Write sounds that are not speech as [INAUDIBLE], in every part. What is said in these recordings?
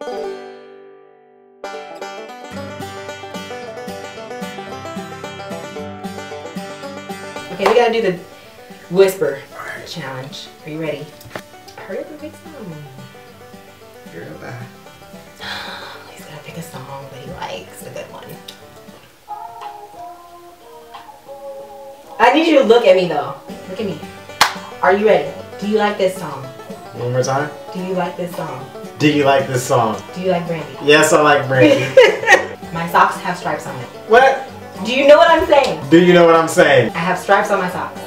Okay, we gotta do the whisper challenge. Are you ready? Hurry up and pick some. Girl, bye. [SIGHS] He's gonna pick a song that he likes, a good one. I need you to look at me though. Look at me. Are you ready? Do you like this song? One more time. Do you like this song? Do you like this song? Do you like Brandy? Yes, I like Brandy. [LAUGHS] My socks have stripes on them. what? Do you know what I'm saying? Do you know what I'm saying? I have stripes on my socks.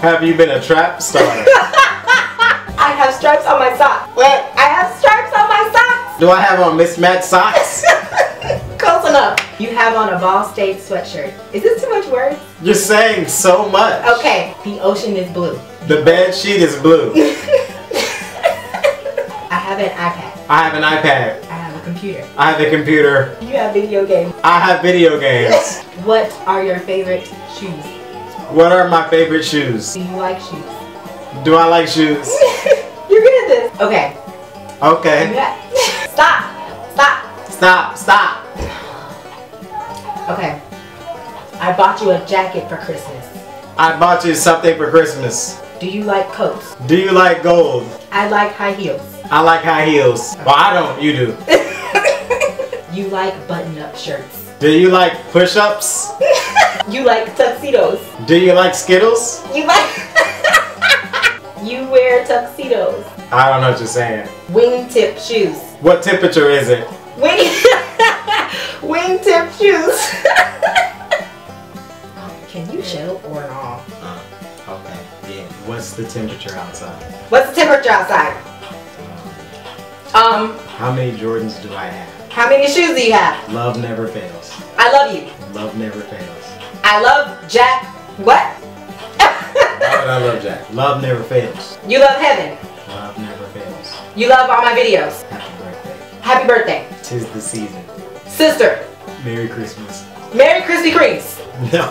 Have you been a trap star? [LAUGHS] I have stripes on my socks. what? I have stripes on my socks. Do I have on mismatched socks? [LAUGHS] Close enough. You have on a Ball State sweatshirt. Is this too much words? You're saying so much. Okay. The ocean is blue. The bed sheet is blue. I have an iPad. I have an iPad. I have a computer. I have a computer. You have video games. I have video games. What are your favorite shoes? what are my favorite shoes? Do you like shoes? Do I like shoes? [LAUGHS] You're good at this. Okay. Okay. [LAUGHS] Stop. Stop. Stop, stop. Okay. I bought you a jacket for Christmas. I bought you something for Christmas. Do you like coats? Do you like gold? I like high heels. I like high heels. Well, I don't. You do. [LAUGHS] You like button-up shirts. Do you like push-ups? [LAUGHS] You like tuxedos. Do you like Skittles? You like [LAUGHS] You wear tuxedos. I don't know what you're saying. Wingtip shoes. What temperature is it? Wing Wingtip shoes. Can you show or not? What's the temperature outside? What's the temperature outside? Um, How many Jordans do I have? how many shoes do you have? Love never fails. I love you. Love never fails. I love Jack. What? Why would I love Jack? Love never fails. you love heaven. Love never fails. You love all my videos. Happy birthday. Happy birthday. Tis the season. Sister. Merry Christmas. Merry Krispy Kremes. [LAUGHS] No.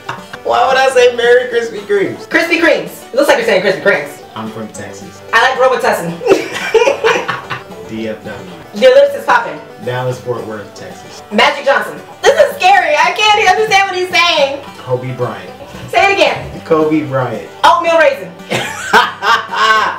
[LAUGHS] Why would I say Merry Krispy Kremes? Krispy Kremes. It looks like you're saying Krispy Kremes. I'm from Texas. I like Robitussin. [LAUGHS] DFW. Your lips is popping. Dallas, Fort Worth, Texas. Magic Johnson. This is scary. I can't even understand what he's saying. Kobe Bryant. Say it again. Kobe Bryant. Oatmeal raisin. [LAUGHS]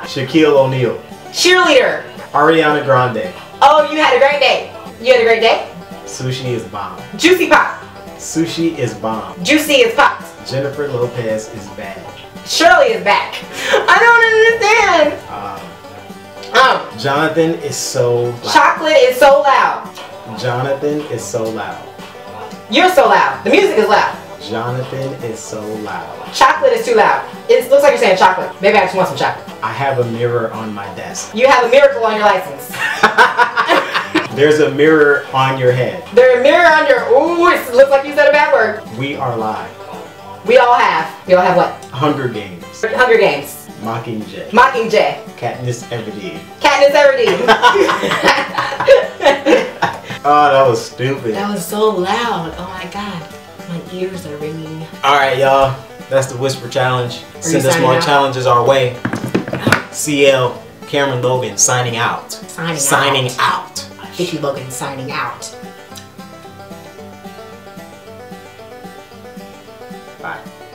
Shaquille O'Neal. Cheerleader. Ariana Grande. Oh, you had a great day. You had a great day? Sushi is bomb. Juicy pop. Sushi is bomb. Juicy is popped. Jennifer Lopez is bad. Shirley is back. I don't understand. Um, Um, Jonathan is so loud. chocolate is so loud. Jonathan is so loud. You're so loud. The music is loud. Jonathan is so loud. Chocolate is too loud. It looks like you're saying chocolate. Maybe I just want some chocolate. I have a mirror on my desk. You have a miracle on your license. [LAUGHS] There's a mirror on your head. There's a mirror on your. Ooh, it looks like you said a bad word. We are live. We all have. We all have what? Hunger Games. Hunger Games. Mockingjay. Mockingjay. Katniss Everdeen. Katniss Everdeen. Oh, [LAUGHS] [LAUGHS] that was stupid. that was so loud. Oh my god. My ears are ringing. Alright, y'all. That's the Whisper Challenge. Send us more out? challenges our way. Oh. CL Cameron Logan signing out. Signing, Signing out. out. Vicky Logan signing out. Bye.